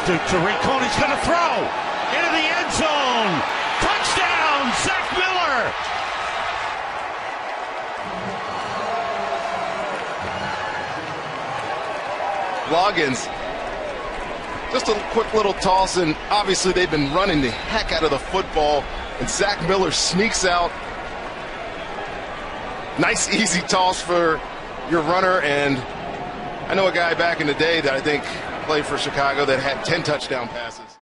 to Tarik Cohen. He's going to throw into the end zone. Touchdown, Zach Miller. Loggins. Just a quick little toss, and obviously they've been running the heck out of the football. And Zach Miller sneaks out. Nice, easy toss for your runner. And I know a guy back in the day that I think played for Chicago that had 10 touchdown passes.